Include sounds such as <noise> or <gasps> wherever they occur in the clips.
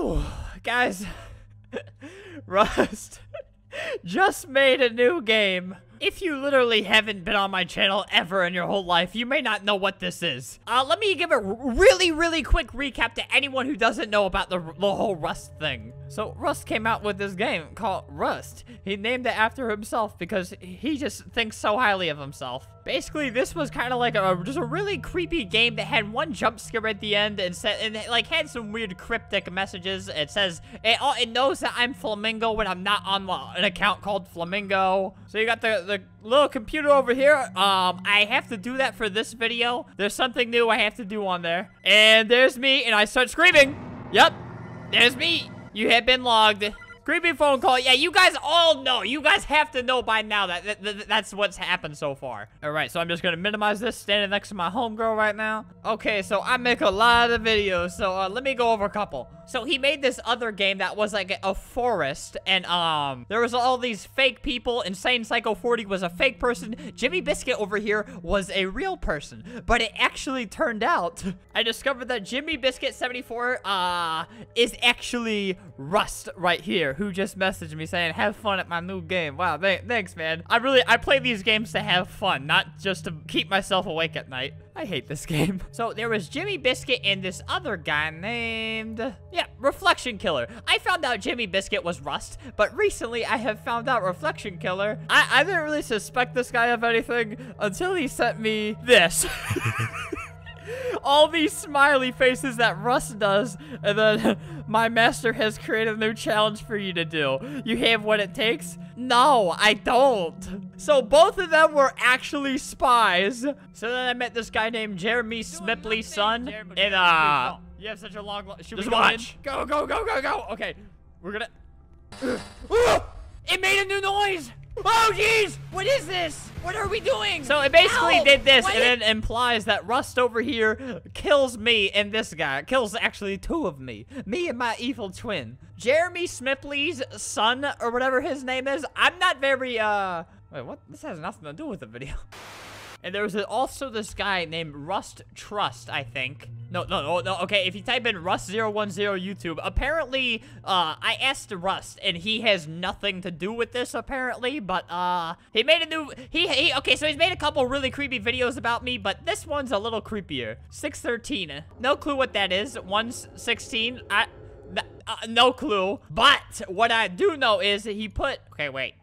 Whew, guys, <laughs> Rust <laughs> just made a new game. If you literally haven't been on my channel ever in your whole life, you may not know what this is. Uh, let me give a really, really quick recap to anyone who doesn't know about the, the whole Rust thing. So, Rust came out with this game called Rust. He named it after himself because he just thinks so highly of himself. Basically, this was kind of like a just a really creepy game that had one jump scare at the end and said and like had some weird cryptic messages. It says it, it knows that I'm Flamingo when I'm not on an account called Flamingo. So you got the the little computer over here. Um, I have to do that for this video. There's something new I have to do on there. And there's me, and I start screaming. Yep, there's me. You have been logged. Creepy phone call. Yeah, you guys all know. You guys have to know by now that, that, that that's what's happened so far. All right, so I'm just going to minimize this, standing next to my homegirl right now. Okay, so I make a lot of videos, so uh, let me go over a couple. So he made this other game that was like a forest, and um, there was all these fake people. Insane Psycho 40 was a fake person. Jimmy Biscuit over here was a real person, but it actually turned out, <laughs> I discovered that Jimmy Biscuit 74 uh, is actually Rust right here, who just messaged me saying, have fun at my new game. Wow, th thanks, man. I really, I play these games to have fun, not just to keep myself awake at night. I hate this game. <laughs> So there was Jimmy Biscuit and this other guy named, yeah, Reflection Killer. I found out Jimmy Biscuit was Rust, but recently I have found out Reflection Killer. I, I didn't really suspect this guy of anything until he sent me this. <laughs> <laughs> all these smiley faces that Rust does, and then <laughs> my master has created a new challenge for you to do. You have what it takes? No, I don't. So both of them were actually spies. So then I met this guy named Jeremy Smipley's son, and uh... You have such a long... Should Just we go watch. In? Go, go, go, go, go. Okay, we're gonna... <gasps> it made a new noise! Oh, jeez! What is this? What are we doing? So it basically Ow! did this, what and it implies that Rust over here kills me and this guy. Kills actually two of me. Me and my evil twin. Jeremy Smipley's son, or whatever his name is. I'm not very, uh... Wait, what? This has nothing to do with the video. <laughs> And there was also this guy named Rust Trust, I think. No, no, no, no. Okay, if you type in Rust010 YouTube, apparently, uh, I asked Rust, and he has nothing to do with this, apparently, but, uh, he made a new, he, he, okay, so he's made a couple really creepy videos about me, but this one's a little creepier. 613. No clue what that is. 116. I, uh, no clue. But what I do know is that he put, okay, wait.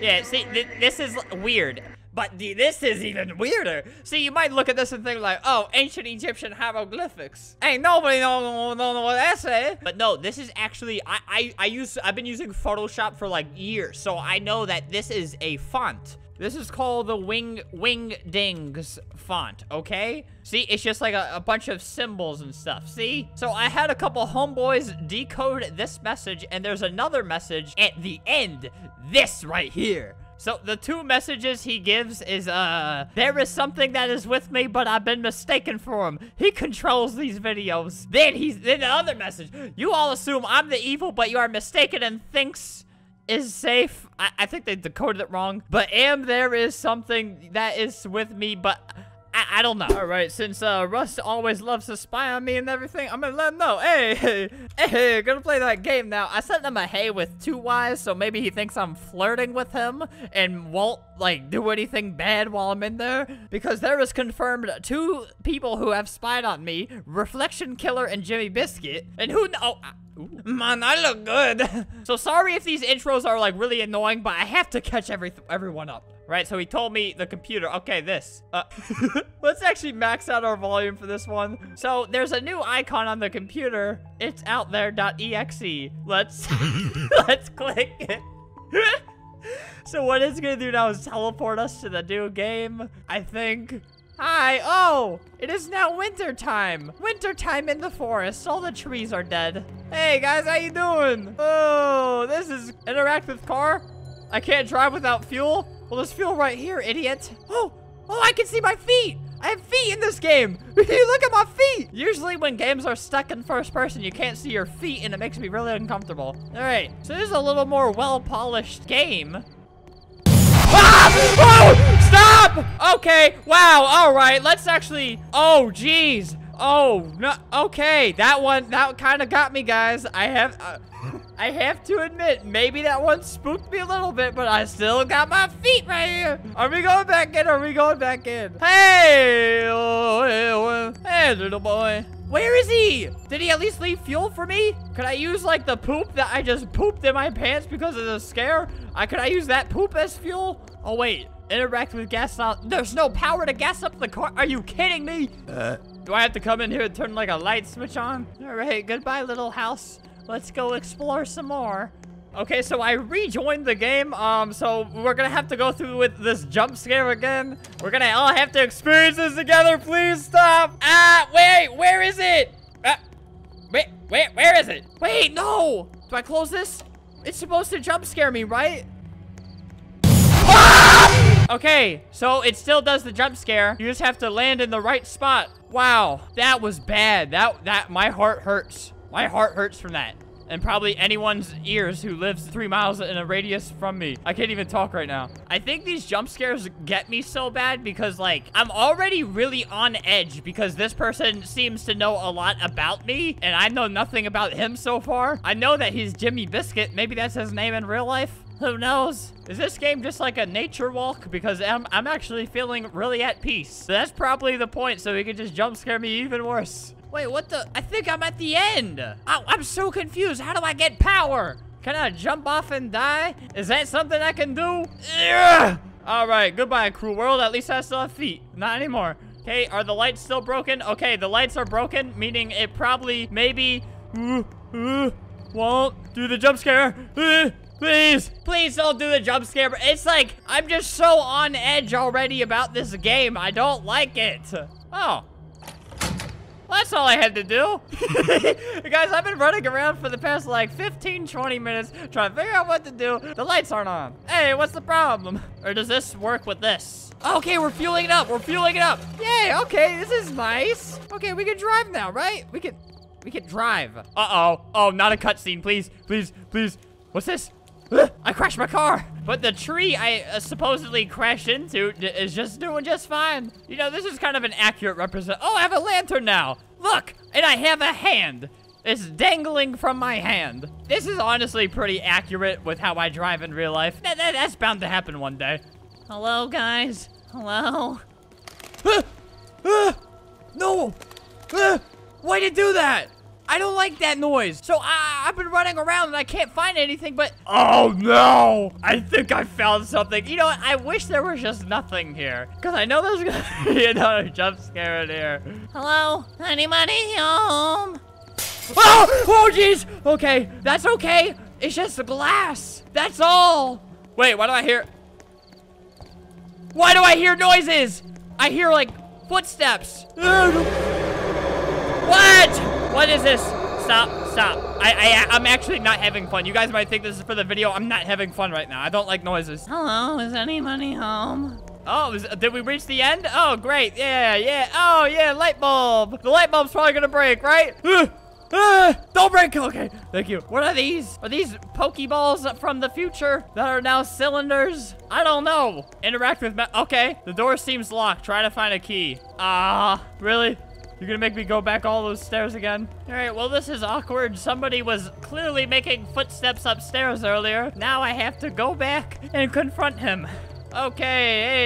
Yeah, see, th this is weird. But this is even weirder. See, you might look at this and think like, oh, ancient Egyptian hieroglyphics. Ain't nobody know, know, know what that say. But no, this is actually, I, I, I use, I've been using Photoshop for like years, so I know that this is a font. This is called the Wing Wing Dings font, okay? See, it's just like a, a, bunch of symbols and stuff, see? So I had a couple homeboys decode this message, and there's another message at the end. This right here. So the two messages he gives is, uh, there is something that is with me, but I've been mistaken for him. He controls these videos. Then he's, then the other message, you all assume I'm the evil, but you are mistaken and thinks is safe. I, I think they decoded it wrong, but am there is something that is with me, but I, I don't know. All right, since uh, Rust always loves to spy on me and everything, I'm gonna let him know. Hey, hey, hey, gonna play that game now. I sent him a hey with two Y's, so maybe he thinks I'm flirting with him and won't, like, do anything bad while I'm in there. Because there is confirmed two people who have spied on me, Reflection Killer and Jimmy Biscuit. And who know... Oh, Ooh. Man, I look good. <laughs> so sorry if these intros are like really annoying, but I have to catch every everyone up. Right, so he told me the computer. Okay, this. Uh, <laughs> let's actually max out our volume for this one. So there's a new icon on the computer. It's out there.exe. Let's <laughs> let's click it. <laughs> so what it's gonna do now is teleport us to the new game. I think. Hi, oh, it is now winter time. Winter time in the forest. All the trees are dead. Hey guys, how you doing? Oh, this is interact with car. I can't drive without fuel. Well, there's fuel right here, idiot. Oh, oh, I can see my feet. I have feet in this game. <laughs> Look at my feet. Usually when games are stuck in first person, you can't see your feet and it makes me really uncomfortable. All right, so this is a little more well-polished game. Ah! Oh, stop! Okay, wow, all right, let's actually, oh, geez. Oh, no. Okay, that one, that kind of got me, guys. I have, uh, I have to admit, maybe that one spooked me a little bit, but I still got my feet right here. Are we going back in? Are we going back in? Hey, hey, little boy. Where is he? Did he at least leave fuel for me? Could I use like the poop that I just pooped in my pants because of the scare? I could I use that poop as fuel? Oh wait, interact with gas. There's no power to gas up the car. Are you kidding me? Uh. Do I have to come in here and turn like a light switch on? All right, goodbye little house. Let's go explore some more. Okay, so I rejoined the game, um, so we're gonna have to go through with this jump scare again. We're gonna all have to experience this together, please stop! Ah, wait, where is it? Ah, wait, wait, where is it? Wait, no! Do I close this? It's supposed to jump scare me, right? Okay, so it still does the jump scare. You just have to land in the right spot. Wow, that was bad. That, that, my heart hurts. My heart hurts from that and probably anyone's ears who lives three miles in a radius from me. I can't even talk right now. I think these jump scares get me so bad because, like, I'm already really on edge because this person seems to know a lot about me, and I know nothing about him so far. I know that he's Jimmy Biscuit. Maybe that's his name in real life. Who knows? Is this game just like a nature walk? Because I'm, I'm actually feeling really at peace. So that's probably the point, so he can just jump scare me even worse. Wait, what the? I think I'm at the end. Oh, I'm so confused. How do I get power? Can I jump off and die? Is that something I can do? Ugh! All right, goodbye, cruel world. At least I still have feet. Not anymore. Okay, are the lights still broken? Okay, the lights are broken, meaning it probably, maybe, uh, uh, won't do the jump scare. Uh, please, please don't do the jump scare. It's like, I'm just so on edge already about this game. I don't like it. Oh, that's all I had to do. <laughs> Guys, I've been running around for the past like 15, 20 minutes trying to figure out what to do. The lights aren't on. Hey, what's the problem? Or does this work with this? Okay, we're fueling it up. We're fueling it up. Yay, okay, this is nice. Okay, we can drive now, right? We can, we can drive. Uh-oh. Oh, not a cutscene, please, please, please. What's this? I crashed my car. But the tree I uh, supposedly crashed into is just doing just fine. You know, this is kind of an accurate represent. Oh, I have a lantern now. Look, and I have a hand. It's dangling from my hand. This is honestly pretty accurate with how I drive in real life. That, that, that's bound to happen one day. Hello, guys. Hello. <gasps> no. <gasps> why did you do that? I don't like that noise. So I, I've been running around and I can't find anything, but... Oh, no. I think I found something. You know what? I wish there was just nothing here. Because I know there's going <laughs> to be another jump scare in here. Hello? Anybody home? Oh! Oh, jeez! Okay, that's okay. It's just the glass. That's all. Wait, why do I hear... Why do I hear noises? I hear, like, footsteps. What? What is this? Stop, stop. I, I, I'm actually not having fun. You guys might think this is for the video. I'm not having fun right now. I don't like noises. Hello, is anybody home? Oh, is, did we reach the end? Oh, great. Yeah, yeah. Oh, yeah, light bulb. The light bulb's probably gonna break, right? <sighs> Uh, don't break. Okay, thank you. What are these? Are these Pokeballs from the future that are now cylinders? I don't know. Interact with Okay, the door seems locked. Try to find a key. Ah, uh, really? You're gonna make me go back all those stairs again? All right, well, this is awkward. Somebody was clearly making footsteps upstairs earlier. Now I have to go back and confront him. Okay,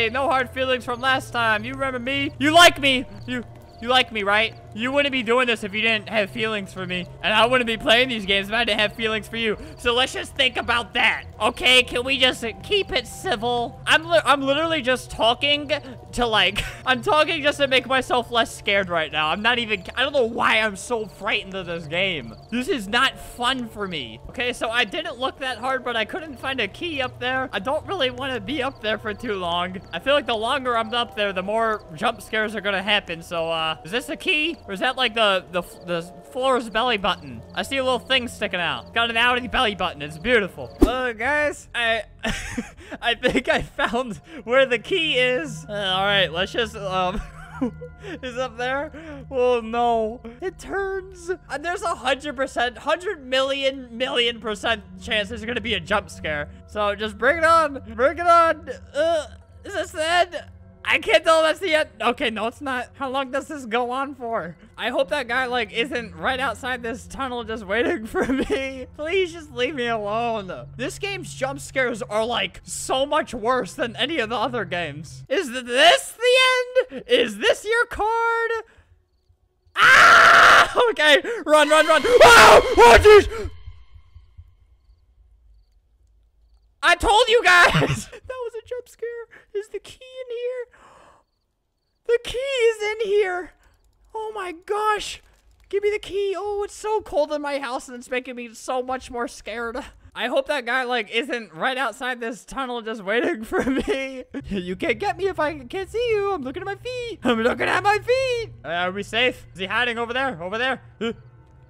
hey, no hard feelings from last time. You remember me? You like me. You you like me, right? You wouldn't be doing this if you didn't have feelings for me. And I wouldn't be playing these games if I didn't have feelings for you. So let's just think about that. Okay, can we just keep it civil? I'm, li I'm literally just talking to like, <laughs> I'm talking just to make myself less scared right now. I'm not even, I don't know why I'm so frightened of this game. This is not fun for me. Okay, so I didn't look that hard, but I couldn't find a key up there. I don't really want to be up there for too long. I feel like the longer I'm up there, the more jump scares are going to happen. So, uh, is this a key? Or is that like the, the, the floor's belly button? I see a little thing sticking out. Got an outy belly button. It's beautiful. Uh, guys, I <laughs> I think I found where the key is. Uh, all right, let's just, um... <laughs> is up there? Oh no. It turns. And there's a hundred percent, hundred million million percent chance there's gonna be a jump scare. So just bring it on. Bring it on. Uh, is this the end? I can't tell that's the end. Okay, no, it's not. How long does this go on for? I hope that guy, like, isn't right outside this tunnel just waiting <laughs> for me. Please just leave me alone. This game's jump scares are, like, so much worse than any of the other games. Is this the end? Is this your card? Ah! <laughs> Okay, run, run, run. Oh, oh jeez! I told you guys! <laughs> that was a jump scare. Is the key in here? The key is in here. Oh my gosh. Give me the key. Oh, it's so cold in my house and it's making me so much more scared. I hope that guy, like, isn't right outside this tunnel just waiting for me. <laughs> you can't get me if I can't see you. I'm looking at my feet. I'm looking at my feet. Uh, are we safe? Is he hiding over there? Over there?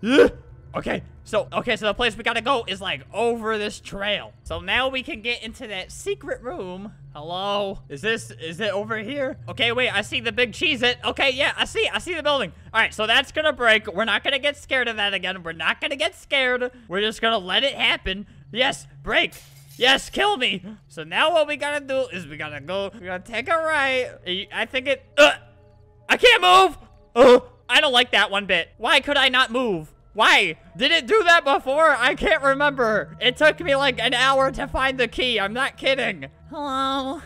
<gasps> Okay, so, okay, so the place we gotta go is, like, over this trail. So now we can get into that secret room. Hello? Is this, is it over here? Okay, wait, I see the big cheese it. Okay, yeah, I see, I see the building. All right, so that's gonna break. We're not gonna get scared of that again. We're not gonna get scared. We're just gonna let it happen. Yes, break. Yes, kill me. So now what we gotta do is we gotta go, we gotta take a right. I think it, uh, I can't move. Uh, I don't like that one bit. Why could I not move? Why? Did it do that before? I can't remember. It took me like an hour to find the key. I'm not kidding. Hello?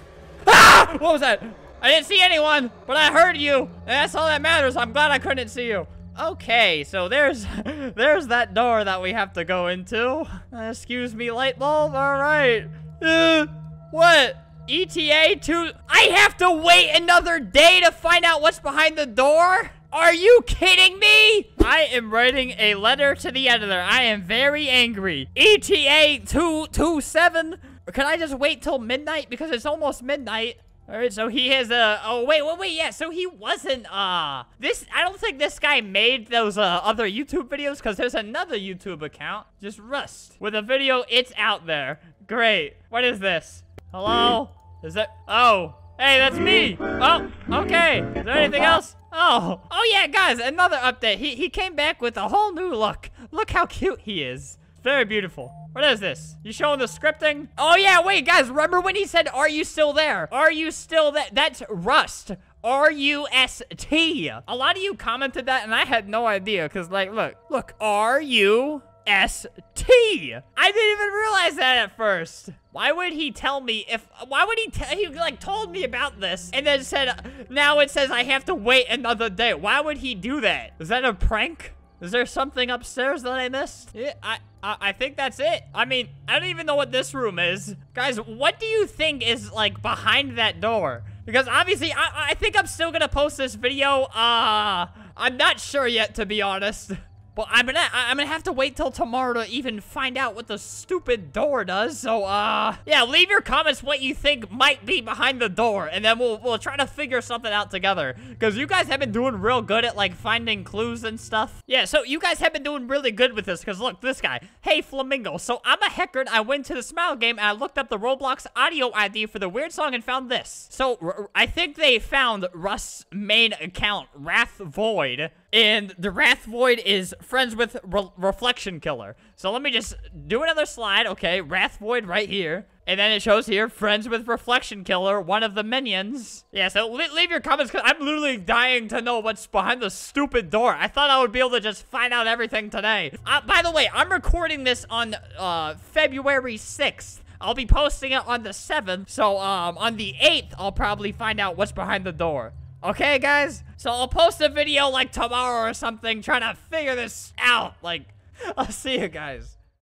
Ah! What was that? I didn't see anyone, but I heard you. And that's all that matters. I'm glad I couldn't see you. Okay, so there's <laughs> there's that door that we have to go into. Uh, excuse me, light bulb. All right. Uh, what? ETA 2? I have to wait another day to find out what's behind the door? Are you kidding me? I am writing a letter to the editor. I am very angry. ETA 227. Can I just wait till midnight? Because it's almost midnight. All right, so he has a, oh, wait, wait, wait, yeah, so he wasn't, uh, this, I don't think this guy made those, uh, other YouTube videos, because there's another YouTube account, just Rust, with a video, it's out there. Great. What is this? Hello? Is that, oh, hey, that's me. Oh, okay. Is there anything else? Oh, oh yeah, guys, another update. He, he came back with a whole new look. Look how cute he is. Very beautiful. What is this? You showing the scripting? Oh yeah, wait, guys, remember when he said, are you still there? Are you still there? That's Rust. R-U-S-T. A lot of you commented that, and I had no idea, because, like, look, look, R-U... S-T. I didn't even realize that at first. Why would he tell me if, why would he, tell, he like told me about this and then said, now it says I have to wait another day. Why would he do that? Is that a prank? Is there something upstairs that I missed? Yeah, I, I, I think that's it. I mean, I don't even know what this room is. Guys, what do you think is like behind that door? Because obviously, I, I think I'm still gonna post this video. Uh, I'm not sure yet, to be honest. <laughs> Well, I'm gonna I'm gonna have to wait till tomorrow to even find out what the stupid door does. So, uh, yeah, leave your comments what you think might be behind the door, and then we'll we'll try to figure something out together. Cause you guys have been doing real good at like finding clues and stuff. Yeah, so you guys have been doing really good with this. Cause look, this guy, hey Flamingo. So I'm a hacker. And I went to the Smile game and I looked up the Roblox audio ID for the weird song and found this. So I think they found Rust's main account, Wrath Void. And the Wrath Void is friends with Re Reflection Killer. So let me just do another slide. Okay, Wrath Void right here. And then it shows here, friends with Reflection Killer, one of the minions. Yeah, so leave your comments, because I'm literally dying to know what's behind the stupid door. I thought I would be able to just find out everything today. Uh, by the way, I'm recording this on uh, February 6th. I'll be posting it on the 7th. So, um, on the 8th, I'll probably find out what's behind the door. Okay, guys? So I'll post a video like tomorrow or something trying to figure this out. Like, <laughs> I'll see you guys.